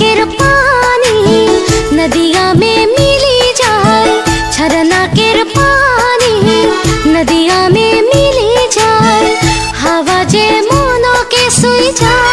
के पानी नदिया में मिली जाए, झरना के पानी नदिया में मिली जाए, हवा जे मोनो के सुई जाए।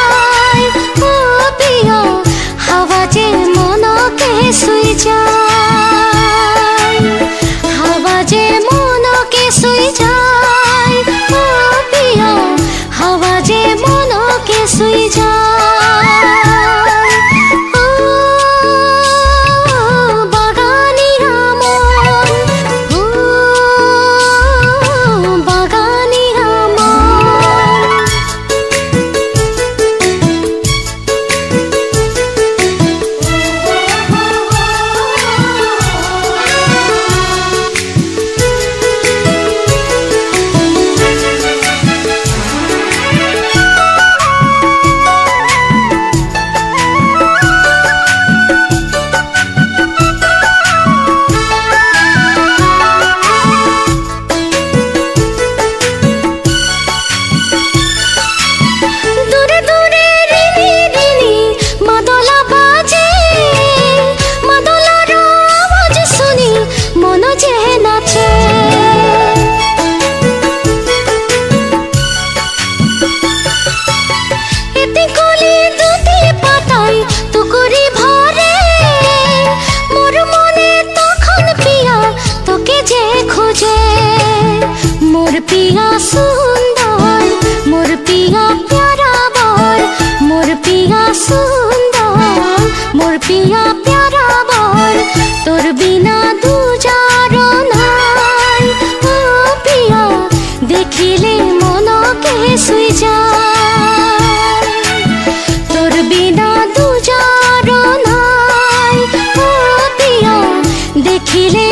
পিয়া প্যারা বর তোর বিনা দুজার নাই ও পিয়া দেখিলে মনকে শুই যায় তোর বিনা দুজার নাই ও পিয়া দেখিলে